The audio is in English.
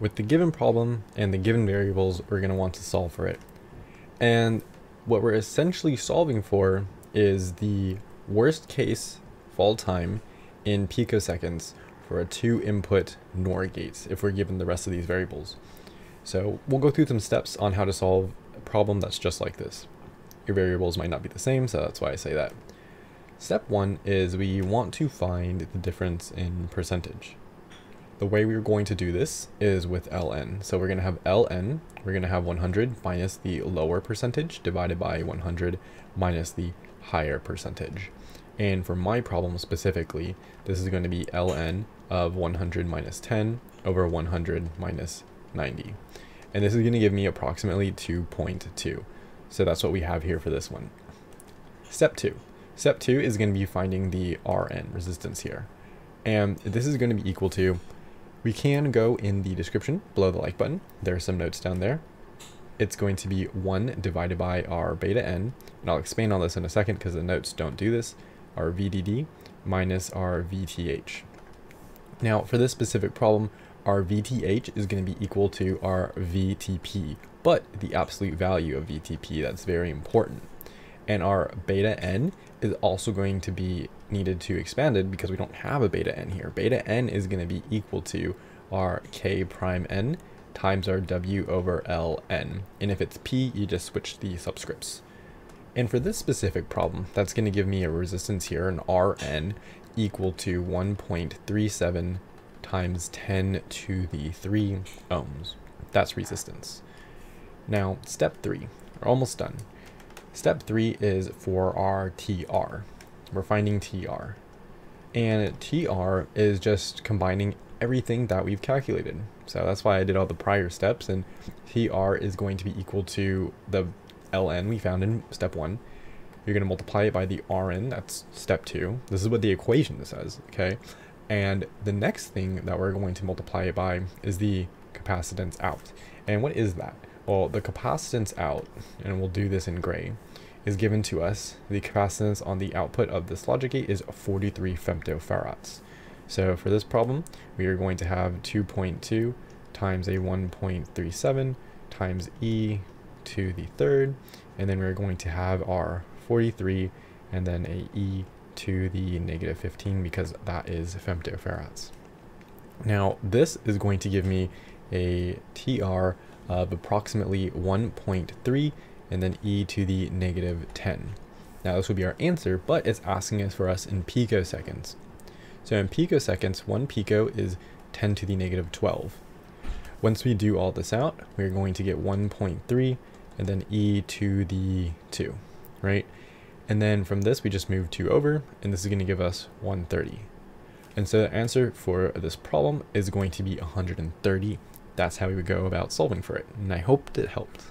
with the given problem and the given variables, we're going to want to solve for it. And what we're essentially solving for is the worst case fall time in picoseconds for a two input NOR gate if we're given the rest of these variables. So we'll go through some steps on how to solve a problem that's just like this. Your variables might not be the same, so that's why I say that. Step one is we want to find the difference in percentage. The way we're going to do this is with ln. So we're going to have ln, we're going to have 100 minus the lower percentage divided by 100 minus the higher percentage. And for my problem specifically, this is going to be ln of 100 minus 10 over 100 minus 90. And this is going to give me approximately 2.2. So that's what we have here for this one. Step 2. Step 2 is going to be finding the Rn resistance here. And this is going to be equal to we can go in the description below the like button. There are some notes down there. It's going to be 1 divided by our beta n, and I'll explain all this in a second because the notes don't do this, our VDD minus our VTH. Now, for this specific problem, our VTH is going to be equal to our VTP, but the absolute value of VTP, that's very important. And our beta n is also going to be needed to expanded because we don't have a beta n here. Beta n is going to be equal to our k prime n times our w over ln. And if it's p, you just switch the subscripts. And for this specific problem, that's going to give me a resistance here, an Rn, equal to 1.37 times 10 to the 3 ohms. That's resistance. Now, step 3. We're almost done. Step 3 is for our TR we're finding TR. And TR is just combining everything that we've calculated. So that's why I did all the prior steps and TR is going to be equal to the ln we found in step 1. You're going to multiply it by the Rn, that's step 2. This is what the equation says, okay? And the next thing that we're going to multiply it by is the capacitance out. And what is that? Well, the capacitance out, and we'll do this in gray, is given to us, the capacitance on the output of this logic gate is 43 femtofarads. So for this problem, we are going to have 2.2 times a 1.37 times e to the third, and then we're going to have our 43 and then a e to the negative 15 because that is femtofarads. Now this is going to give me a TR of approximately 1.3 and then e to the negative 10. Now this would be our answer, but it's asking us for us in picoseconds. So in picoseconds, one pico is 10 to the negative 12. Once we do all this out, we're going to get 1.3 and then e to the 2, right? And then from this, we just move 2 over, and this is going to give us 130. And so the answer for this problem is going to be 130. That's how we would go about solving for it, and I hope it helped.